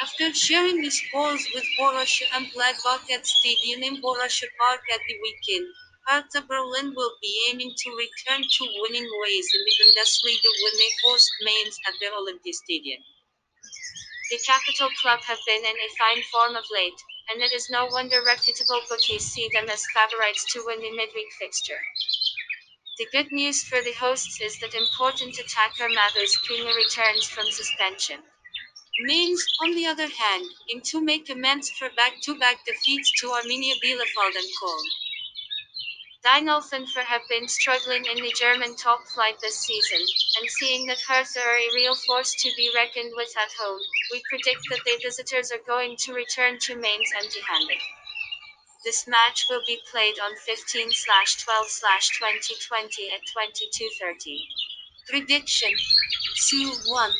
After sharing his goals with Borussia Mönchengladbach at Stadion in Borussia Park at the weekend, Hertha Berlin will be aiming to return to winning ways in the Bundesliga when they host Mainz at their Olympiastadion. The capital club have been in a fine form of late, and it is no wonder reputable bookies see them as favourites to win the midweek fixture. The good news for the hosts is that important attacker Matheus Cunha returns from suspension. Mainz, on the other hand, aim to make amends for back-to-back defeats to Arminia Bielefeld and Köln. Die have been struggling in the German top flight this season, and seeing that Hertha are a real force to be reckoned with at home, we predict that the visitors are going to return to Mainz empty-handed. This match will be played on 15 12 2020 at 22.30. Prediction 2 1.